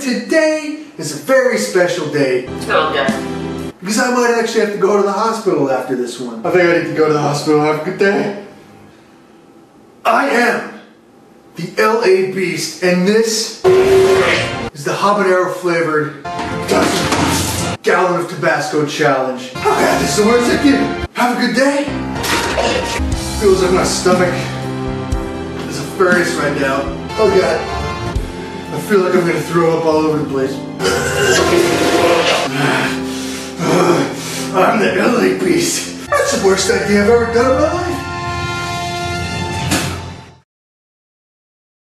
today is a very special day. Oh, okay. Because I might actually have to go to the hospital after this one. I think I need to go to the hospital. Have a good day. I am the LA Beast, and this is the habanero flavored gallon of Tabasco challenge. Okay, this is the words I give. Have a good day. Feels like my stomach is a furnace right now. Oh god. I feel like I'm gonna throw up all over the place. I'm the LA Beast. That's the worst idea I've ever done in my life.